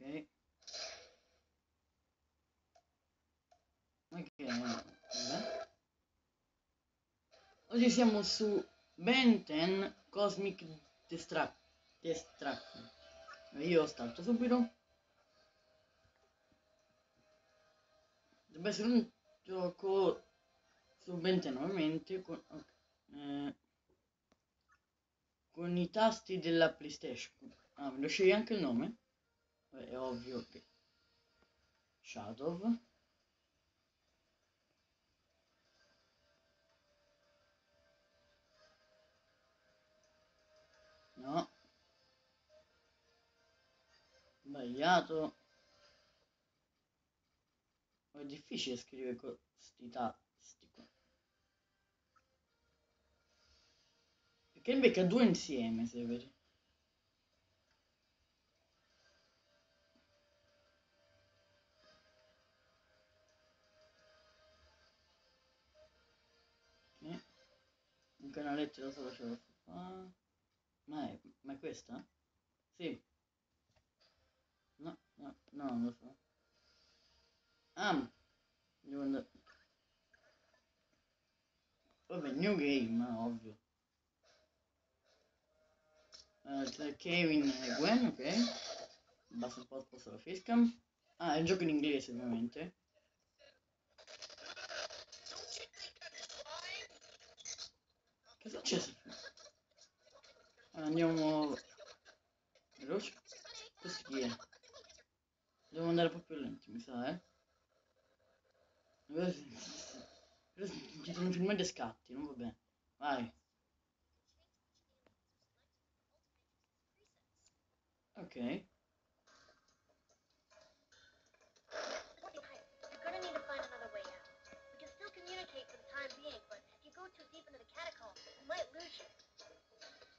Ok. Ok, vabbè. Oggi siamo su Ben 10 Cosmic Destruct Destruction. Io starto subito. Dovrebbe essere un gioco su Ben 10 nuovamente con, eh, con i tasti della PlayStation. Ah, me lo scegli anche il nome? È ovvio che Shadow. No. Sbagliato. È difficile scrivere questi tasti qua. Perché becca due insieme se vedi un canaletto da solo ce lo fa ma è, ma è questa? Sì. No, no, no, non lo so. Ah, devo andare. Vabbè, new game, ovvio. Uh, Kevin e Gwen, ok. Basta un po' sposto la facecam. Ah, è il gioco in inglese, ovviamente. Successo? Andiamo veloce. Questo chi è? Devo andare un po' più lenti, mi sa, eh. Ci sono filmati a scatti, non va bene. Vai. Ok.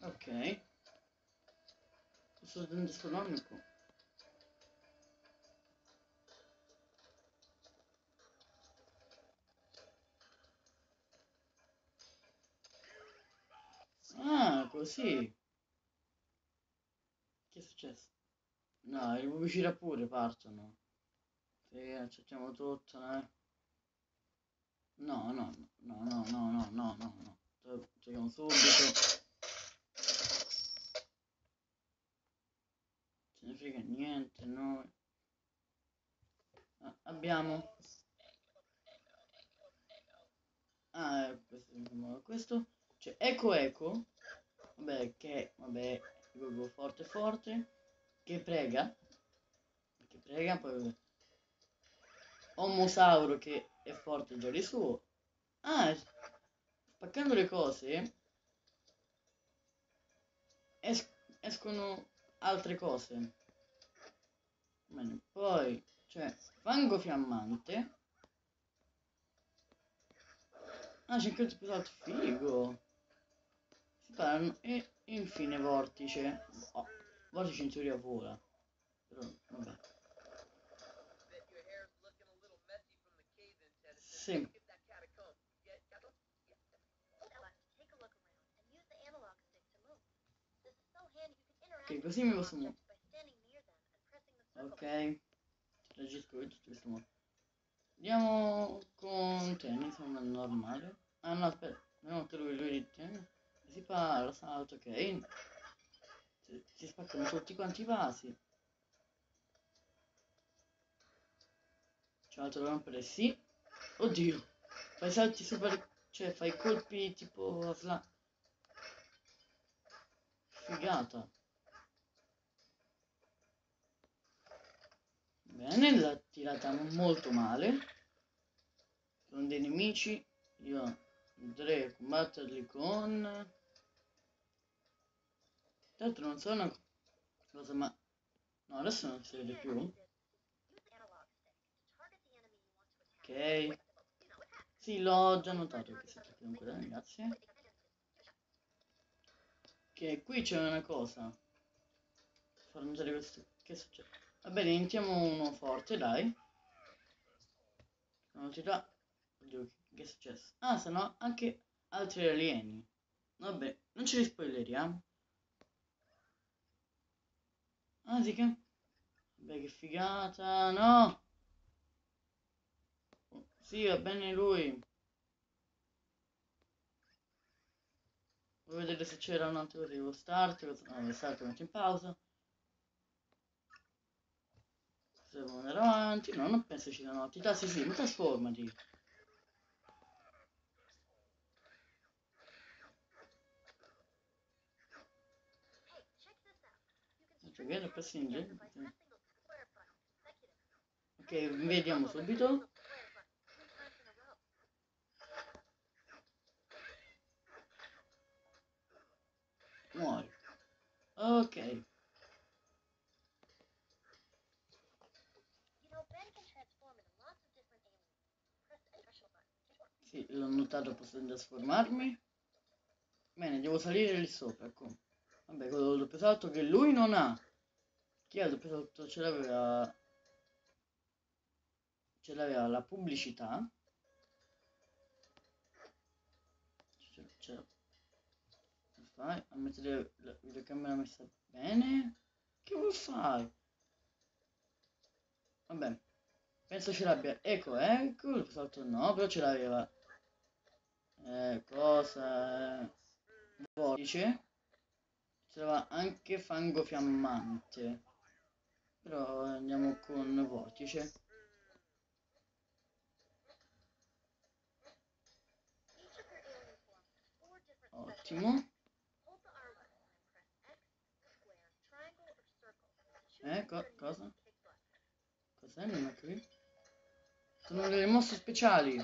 Ok. Sto nonno qua. Ah, così. Che è successo? No, le pubblicità pure partono. Sì, accettiamo tutto, eh. No, no, no, no, no, no, no, no. Giochiamo subito. Ce ne frega niente, noi. Ah, abbiamo. Ah, eh, questo, insomma, questo. Cioè, eco eco. Vabbè, che, vabbè, proprio forte forte. Che prega. Che prega, poi. Omosauro che è forte già di suo. Ah, spaccando le cose es- escono altre cose. Bene, poi c'è fango fiammante. Ah, c'è anche il piloto figo. Si parlano e infine vortice. Oh, vortice in teoria vola. Però vabbè. Bet Ok, così mi posso muovere. Ok, reagisco in tutto questo modo. Andiamo con tennis, una normale. Ah no, aspetta, andiamo che lui, lui di tennis. Si parla, salto, ok. Si, si spaccano tutti quanti i vasi. C'è altro da rompere, sì. Oddio, fai salti super, cioè fai colpi tipo. Figata. Bene, l'ha tirata molto male. Sono dei nemici. Io andrei a combatterli con... L'altro non so una cosa, ma... No, adesso non si vede più. Ok. Sì, l'ho già notato che siete qui ancora, grazie. Che qui c'è una cosa. Far notare questo. Che succede? Va bene, iniziamo uno forte, dai. Non. Oddio, che- è successo? Ah, sono anche altri alieni. Vabbè, non ce li spoileriamo. Ah, sì che... Figata, no! Sì, va bene lui. Vuoi vedere se c'era un altro devo start? No, start metto in pausa. Se devo andare avanti, no, non penso ci siano altri tasti, sì, ma trasformati. This out. You can Cioè, viene Sì, l'ho notato, posso trasformarmi. Bene, devo salire lì sopra, ecco. Vabbè, quello doppio salto che lui non ha. Chi ha il doppio salto ce l'aveva... Ce l'aveva la pubblicità. Ce, ce la... Come fai? A mettere la videocamera messa bene? Che vuoi fare? Vabbè. Penso ce l'abbia. Ecco, ecco, il salto no, però ce l'aveva. Eh, cosa? Vortice. C'era anche fango fiammante. Però andiamo con vortice. Ottimo. Eh, co- cosa? Cos'è? Non ho capito. Sono delle mosse speciali.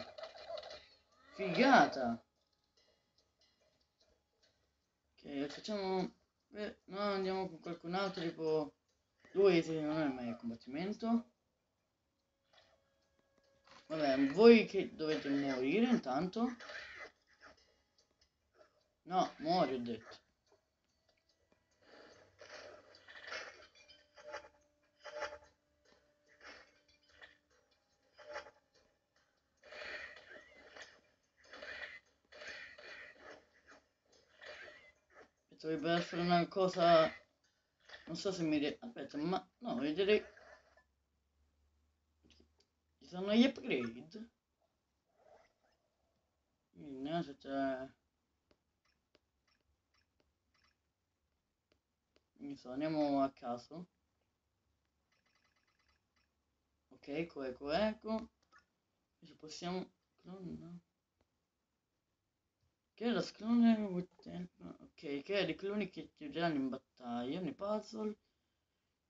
Figata. Ok, facciamo... eh, no, andiamo con qualcun altro, tipo... Lui non è mai a combattimento. Vabbè, voi che dovete morire intanto. No, muori ho detto. Per fare una cosa... Non so se mi... rie- Aspetta, ma... No, vedrei... Ci sono gli upgrade? Quindi, aspetta... Non so, andiamo a caso. Ok, ecco, ecco, ecco. Adesso possiamo... Clone, Che è lo sclone with è dei cloni che ti aiuteranno in battaglia, nei puzzle.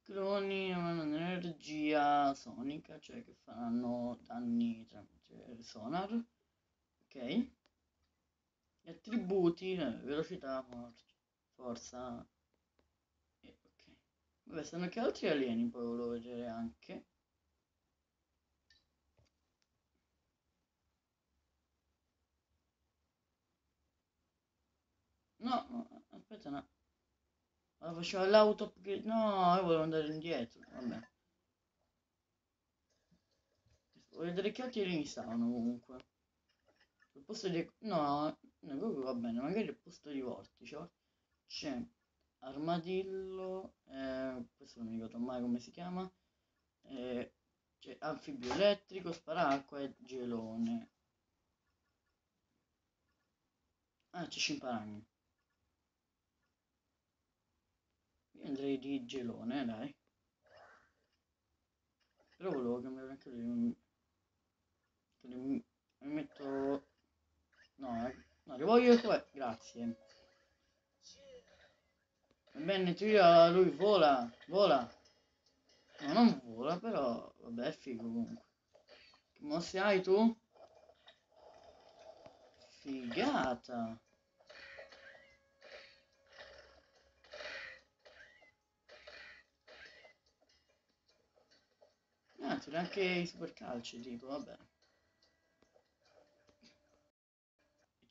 Cloni hanno un'energia sonica, cioè che faranno danni tramite sonar. Ok. Gli attributi, eh, velocità, for- forza. E, ok. Vabbè, stanno anche altri alieni, poi volevo vedere anche. No, no, aspetta, no. Ma faceva l'auto. No, io volevo andare indietro. Vabbè. Voglio vedere che altri alieni stavano comunque. Al posto di... No, no, va bene, magari al posto di vortice. C'è armadillo, eh, questo non mi ricordo mai come si chiama. Eh, c'è anfibio elettrico, sparacqua e gelone. Ah, c'è scimparagno. Io andrei di gelone, dai. Però volevo cambiare anche lui. Mi metto... No, eh, no, li voglio qua. Grazie. Bene, tira, lui vola, vola. No, non vola, però vabbè, è figo comunque. Che mosse hai tu? Figata. Ah, tira anche i super calci, tipo, vabbè.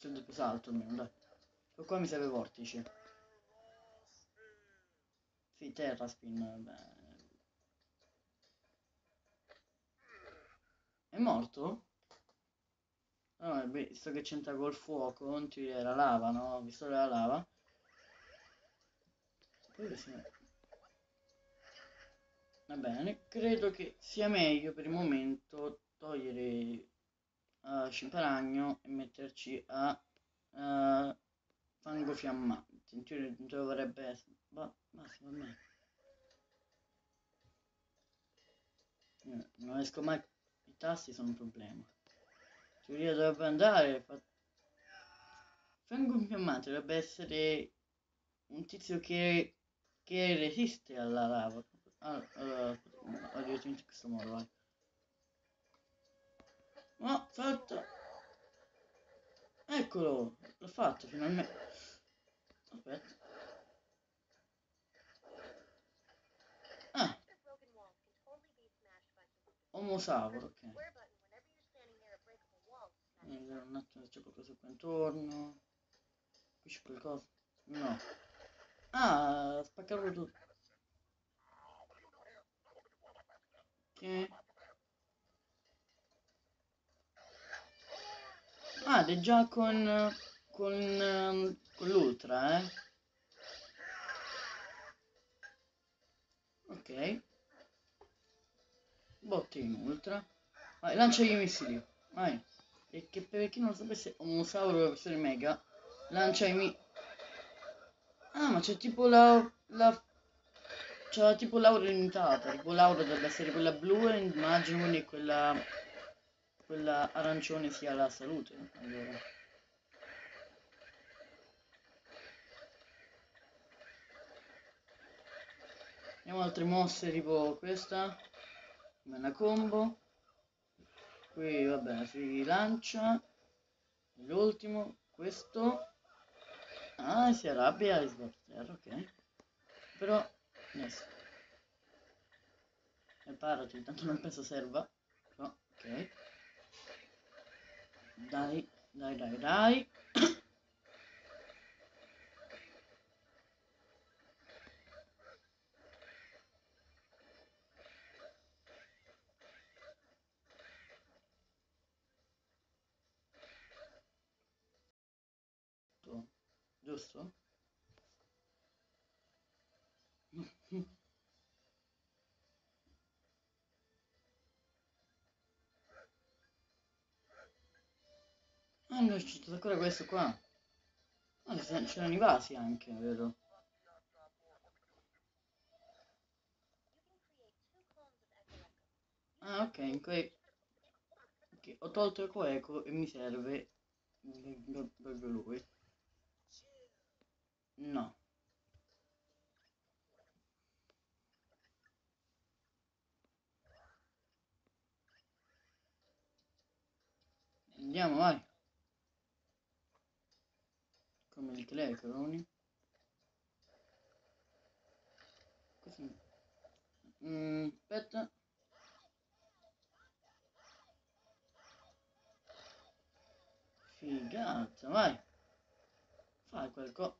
Il doppio salto almeno, dai. Qua mi serve vortice. Sì, terra spin, vabbè. È morto? No, è visto che c'entra col fuoco, non ti era lava, no? Visto la lava. Poi si... Va bene, credo che sia meglio per il momento togliere uh, Scimparagno e metterci a uh, Fango Fiammante. In teoria dovrebbe essere... Va, basta, va. Eh, non riesco mai... I tasti sono un problema. In teoria dovrebbe andare... Fa... Fango Fiammante dovrebbe essere un tizio che, che resiste alla lava. Allora, allora questo modo, vai. No, salta. Eccolo, l'ho fatto finalmente. Aspetta. Ah, omosauro, ok. Eh, un attimo c'è qualcosa qua intorno. Qui c'è qualcosa? No. Ah, spaccarlo tutto. Ok. Ah, ed è già con, con, um, con l'ultra, eh. Ok. Botte in ultra. Vai, lancia i missili. Vai. Che per chi non lo sapesse, Omosauro versione mega lancia i mi... Ah, ma c'è tipo la... la... C'è tipo l'aura limitata. Tipo l'aura dovrebbe essere quella blu e immagino quindi quella quella arancione sia la salute. Allora. Abbiamo altre mosse tipo questa, una combo. Qui vabbè si lancia. L'ultimo, questo. Ah, si arrabbia e sbatter, ok. Però, yes. E parati, tanto non penso serva. No, ok. Dai, dai, dai, dai. Giusto? Non c'è ancora questo qua. Ah, c'erano i vasi anche, vero? Ah, ok, in quei... Okay, ho tolto il coeco e mi serve proprio lui. No. Andiamo, vai come il telecroni così mm, aspetta. Figata vai. Fai qualcosa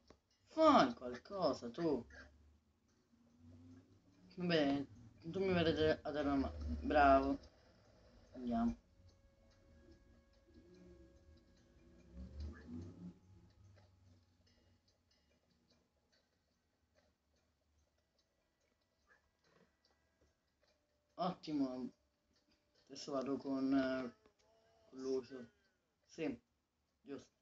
fai qualcosa tu. Vabbè tu mi vedete a dare una mano bravo. Andiamo Ottimo. Adesso vado con, eh, con l'uso. Sì, giusto.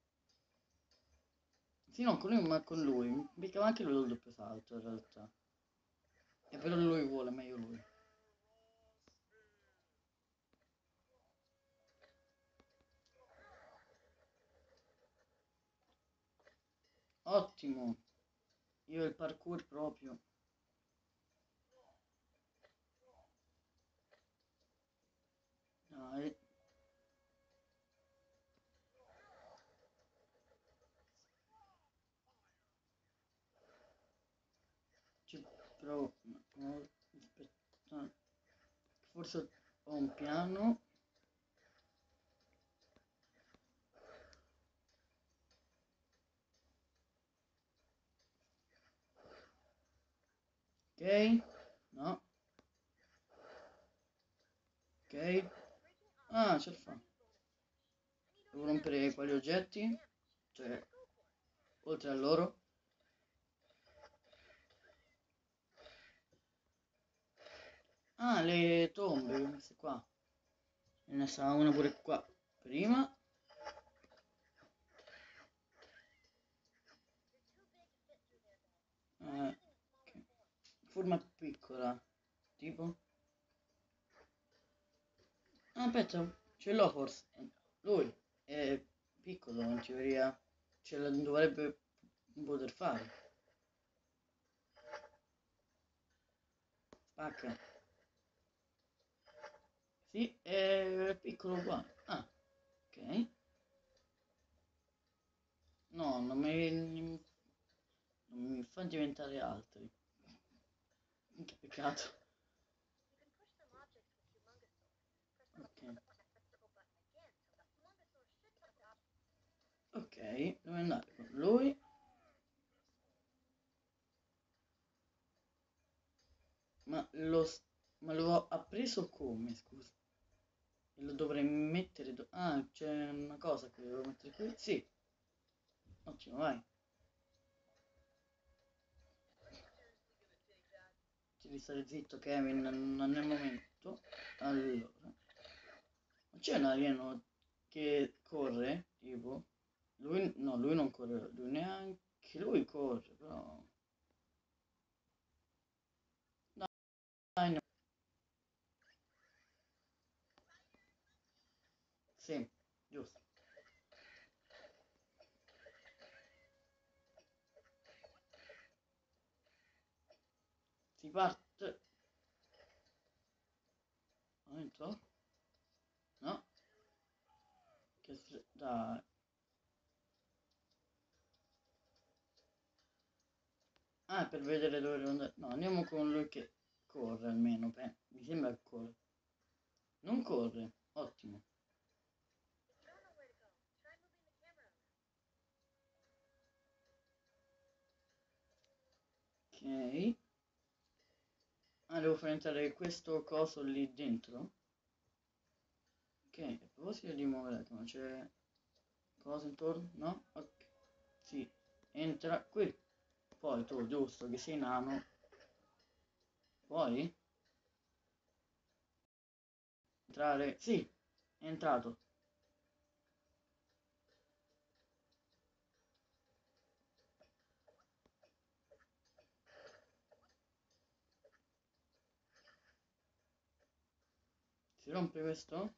Sì, no, con lui, ma con lui. Mi cava anche lui il doppio salto, in realtà. E però lui vuole, meglio lui. Ottimo. Io il parkour proprio. Dai. No, aspetta. Forse ho un piano. Ok, no. Ok. Ah, ce la fa. Devo rompere quali oggetti? Cioè, oltre a loro. Ah, le tombe, queste qua. Ce ne stava una pure qua prima. Eh, ok. Forma piccola, tipo. Ah, aspetta, ce l'ho forse. Lui è piccolo, in teoria ce la dovrebbe poter fare. Spacca. Sì, è piccolo uguale. Ah, ok. No, non mi, non mi fa diventare altri. Che peccato. Option. Ok, dove andare con lui? Ma lo, ma lo ha preso come, scusa? Lo dovrei mettere... do- ah, c'è una cosa che devo mettere qui? Sì. Ottimo, vai. Devi stare zitto, Kevin, non è il momento. Allora. C'è un alieno che corre, tipo? Lui, no, lui non corre, lui neanche lui corre, però... Dai, no. Sì, giusto. Si parte. Momento. No. Che str- dai. Ah, per vedere dove devo andare. No, andiamo con lui che corre almeno. pe- Mi sembra che corre. Non corre. Ottimo. Ok. Ah, devo far entrare questo coso lì dentro? Ok, a proposito di muovere camera, c'è cosa intorno? No? Ok. Sì, entra qui. Poi tu, giusto, che sei nano. Puoi? Entrare? Sì, è entrato. The giant hole-shaped stone?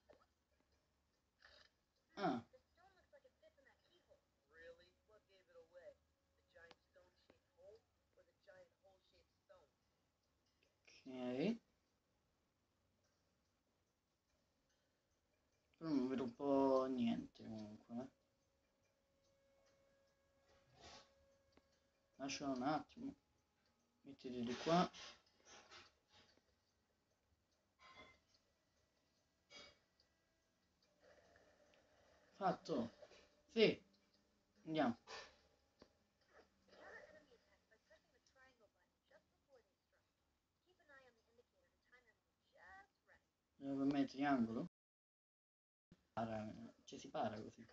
ok. Però non vedo un po' niente comunque. eh. Lascia un attimo. Mettiti di qua. Right. Devo per me triangolo. Para, cioè si para così.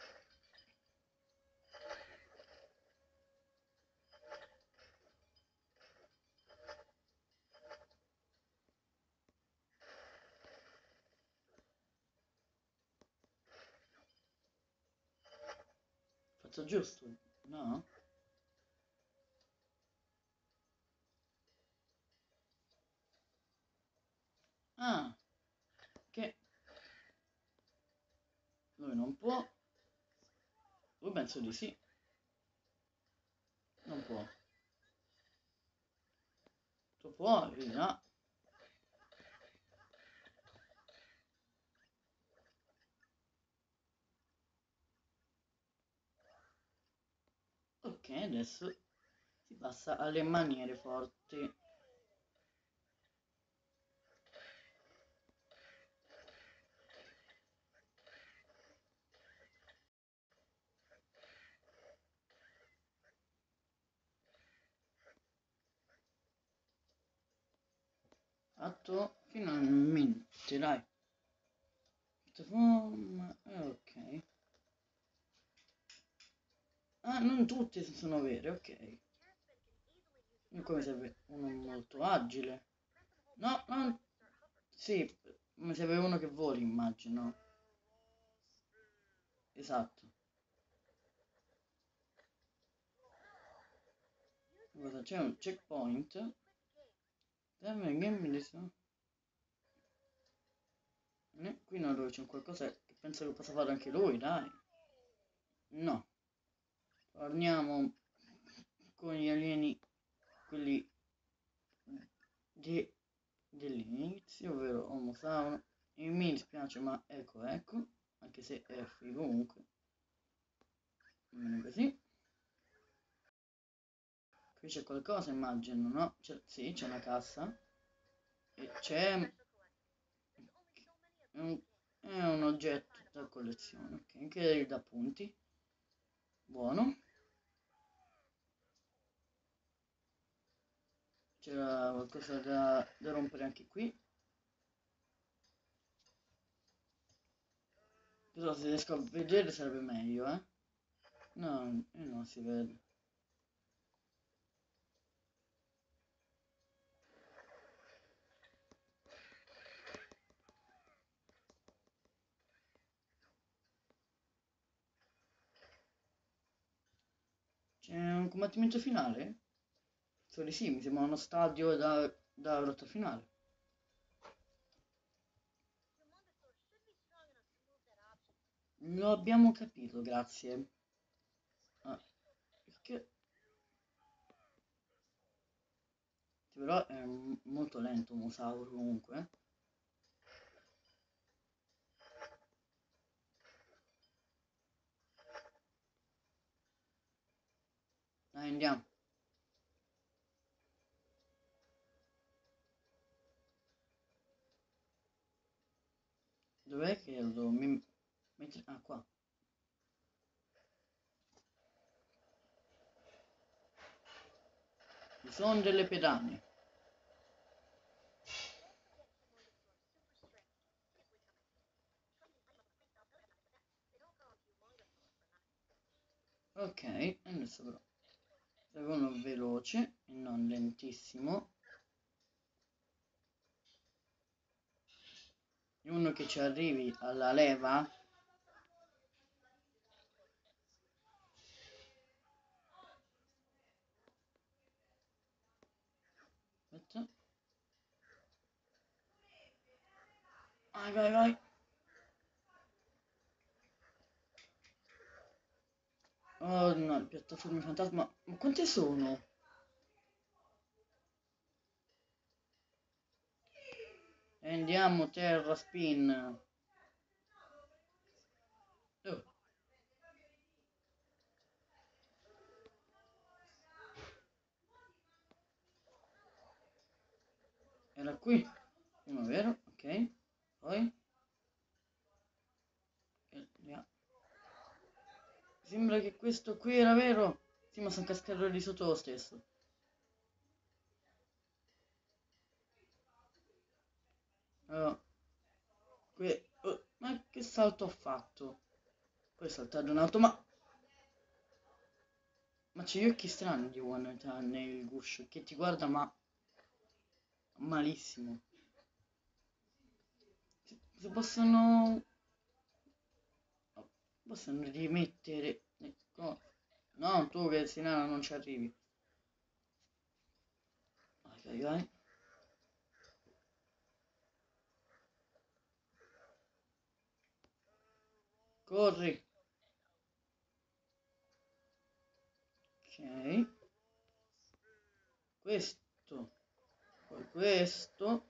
Faccio giusto, no? Ah, che lui non può. Lui penso di sì. Non può. Tu puoi, no? Ok, adesso si passa alle maniere forti. Fatto finalmente, dai. Eh, ok. Ah, non tutte sono vere, ok. Come serve uno molto agile. No, down no. to start hovering. Sì, ma serve uno che voli, immagino. Esatto. Guarda, c'è un checkpoint. Dammi game su- Eh, Qui non dove c'è un qualcosa che penso che possa fare anche lui, dai. No. Torniamo con gli alieni, quelli de- dell'inizio, ovvero Homo Sauro. E mi dispiace, ma ecco, ecco, anche se è figo comunque. Bene così. Qui c'è qualcosa, immagino, no? C'è- sì, c'è una cassa. E c'è un, è un oggetto da collezione, ok, che dà punti. Buono. C'era qualcosa da, da rompere anche qui. Però se riesco a vedere sarebbe meglio, eh. No, eh, non si vede. C'è un combattimento finale? So di sì, mi sembra uno stadio da, da lotta finale. Lo abbiamo capito, grazie. Ah, Però è molto lento Mosauro comunque. Dai, andiamo. Dov'è che lo devo mi- mettere? Ah, qua. Ci sono delle pedane. Ok, adesso però uno veloce e non lentissimo. E Uno che ci arrivi alla leva. Vai, vai, vai. Oh no, piattaforme fantasma. Ma quante sono? E andiamo terra spin. Oh. Era qui. Uno vero, ok. Poi. Eh, via. Sembra che questo qui era vero. Sì, ma sono cascato di sotto lo stesso. Allora, qui, oh, ma che salto ho fatto? Poi è saltato in auto, ma... Ma c'è gli occhi strani di One nel guscio, che ti guarda ma... Malissimo. Se possono... Possono rimettere... Ecco. No, tu che sei nano non ci arrivi. Vai, vai, vai. Corri. Ok. Questo. Poi questo.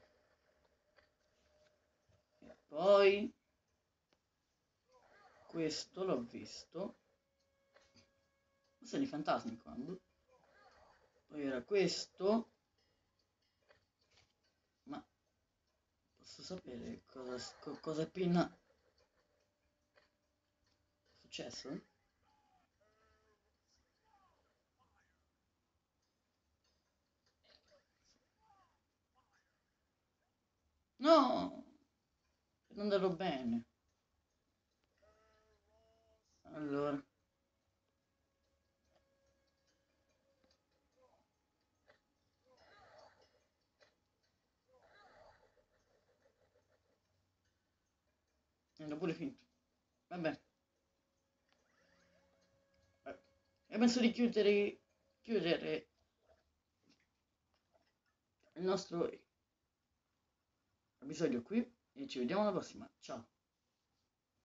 E poi... Questo l'ho visto. Sono i fantasmi quando. Poi era questo. Ma posso sapere cosa, co- cosa è appena successo? No! È andato bene. Allora. Hanno pure finto. Vabbè. Eh, E penso di chiudere, chiudere il nostro episodio qui e ci vediamo alla prossima. Ciao.